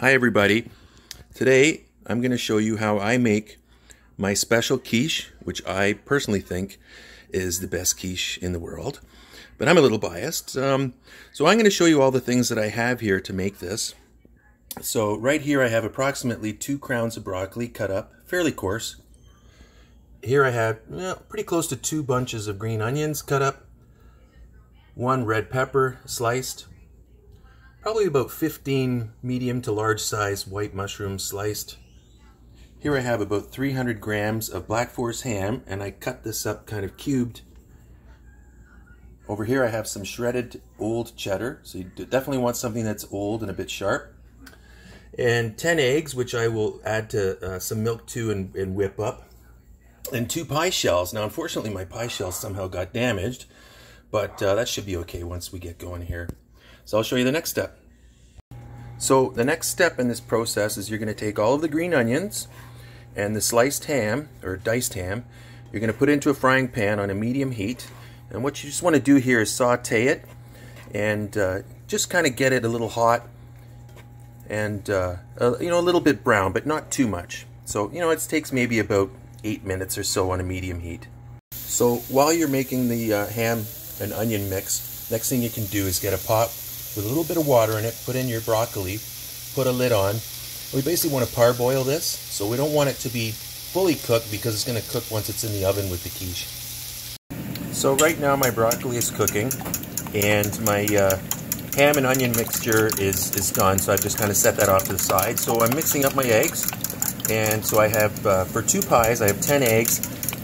Hi everybody. Today I'm going to show you how I make my special quiche, which I personally think is the best quiche in the world. But I'm a little biased. Um, so I'm going to show you all the things that I have here to make this. So right here I have approximately two crowns of broccoli cut up, fairly coarse. Here I have pretty close to two bunches of green onions cut up, one red pepper sliced, probably about 15 medium to large size white mushrooms sliced. Here I have about 300 grams of Black Forest ham, and I cut this up kind of cubed. Over here I have some shredded old cheddar, so you definitely want something that's old and a bit sharp. And 10 eggs, which I will add to uh, some milk to and, and whip up. And two pie shells. Now, unfortunately, my pie shells somehow got damaged, but uh, that should be okay once we get going here. So I'll show you the next step. So the next step in this process is you're going to take all of the green onions and the sliced ham or diced ham. You're going to put into a frying pan on a medium heat. And what you just want to do here is saute it and uh, just kind of get it a little hot and uh, you know a little bit brown, but not too much. So you know it takes maybe about eight minutes or so on a medium heat. So while you're making the uh, ham and onion mix, next thing you can do is get a pot with a little bit of water in it, put in your broccoli, put a lid on. We basically want to parboil this, so we don't want it to be fully cooked because it's going to cook once it's in the oven with the quiche. So right now my broccoli is cooking and my uh, ham and onion mixture is, is done, so I've just kind of set that off to the side. So I'm mixing up my eggs, and so I have, uh, for two pies, I have 10 eggs,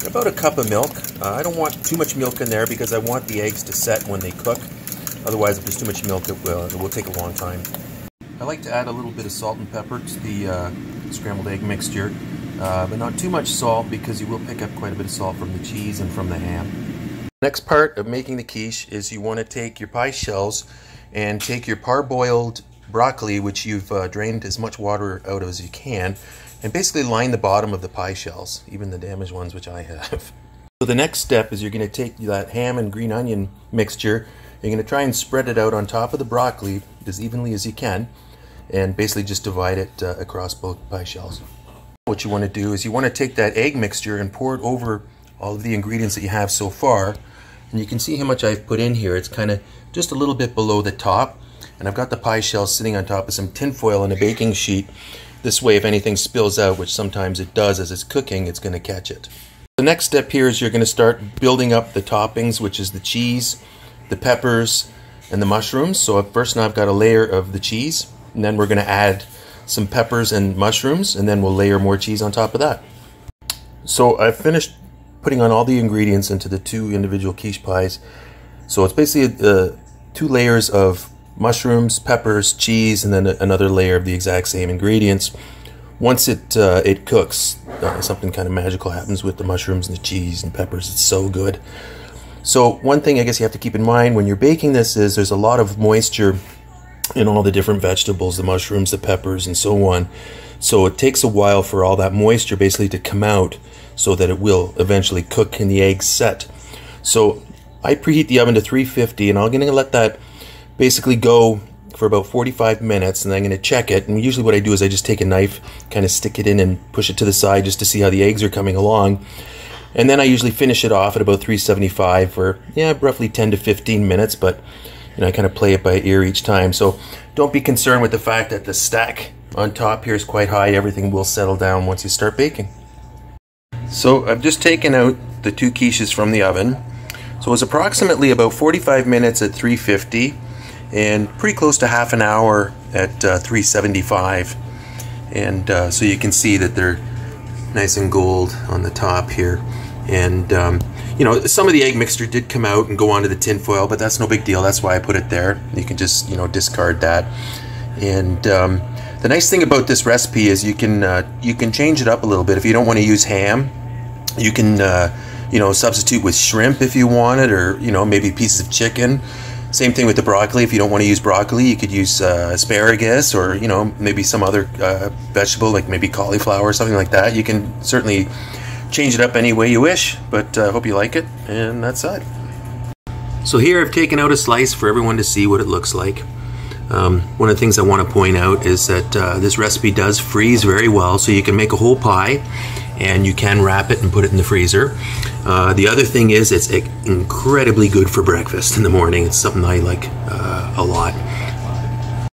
about a cup of milk. Uh, I don't want too much milk in there because I want the eggs to set when they cook. Otherwise, if there's too much milk, it will, it will take a long time. I like to add a little bit of salt and pepper to the uh, scrambled egg mixture, uh, but not too much salt because you will pick up quite a bit of salt from the cheese and from the ham. Next part of making the quiche is you want to take your pie shells and take your parboiled broccoli, which you've uh, drained as much water out of as you can, and basically line the bottom of the pie shells, even the damaged ones, which I have. So the next step is you're going to take that ham and green onion mixture you're going to try and spread it out on top of the broccoli as evenly as you can and basically just divide it uh, across both pie shells. What you want to do is you want to take that egg mixture and pour it over all of the ingredients that you have so far. And you can see how much I've put in here. It's kind of just a little bit below the top. And I've got the pie shell sitting on top of some tin foil and a baking sheet. This way, if anything spills out, which sometimes it does as it's cooking, it's going to catch it. The next step here is you're going to start building up the toppings, which is the cheese, the peppers, and the mushrooms. So first now I've got a layer of the cheese, and then we're going to add some peppers and mushrooms, and then we'll layer more cheese on top of that. So I've finished putting on all the ingredients into the two individual quiche pies. So it's basically uh, two layers of mushrooms, peppers, cheese, and then another layer of the exact same ingredients. Once it uh, it cooks, uh, something kind of magical happens with the mushrooms and the cheese and peppers. It's so good. So one thing I guess you have to keep in mind when you're baking this is there's a lot of moisture in all the different vegetables, the mushrooms, the peppers, and so on. So it takes a while for all that moisture basically to come out so that it will eventually cook and the eggs set. So I preheat the oven to 350 and I'm going to let that basically go for about 45 minutes and then I'm going to check it. And usually what I do is I just take a knife, kind of stick it in and push it to the side just to see how the eggs are coming along. And then I usually finish it off at about 375 for, yeah, roughly 10 to 15 minutes, but you know, I kind of play it by ear each time. So don't be concerned with the fact that the stack on top here is quite high. Everything will settle down once you start baking. So I've just taken out the two quiches from the oven. So it was approximately about 45 minutes at 350 and pretty close to half an hour at uh, 375. And uh, so you can see that they're nice and gold on the top here. And, um, you know, some of the egg mixture did come out and go onto the tin foil, but that's no big deal. That's why I put it there. You can just, you know, discard that. And um, the nice thing about this recipe is you can uh, you can change it up a little bit. If you don't want to use ham, you can, uh, you know, substitute with shrimp if you want it, or, you know, maybe pieces of chicken. Same thing with the broccoli. If you don't want to use broccoli, you could use uh, asparagus or you know maybe some other uh, vegetable like maybe cauliflower or something like that. You can certainly change it up any way you wish, but I uh, hope you like it, and that's it. So here I've taken out a slice for everyone to see what it looks like. Um, one of the things I want to point out is that uh, this recipe does freeze very well, so you can make a whole pie and you can wrap it and put it in the freezer. Uh, the other thing is it's incredibly good for breakfast in the morning. It's something I like uh, a lot.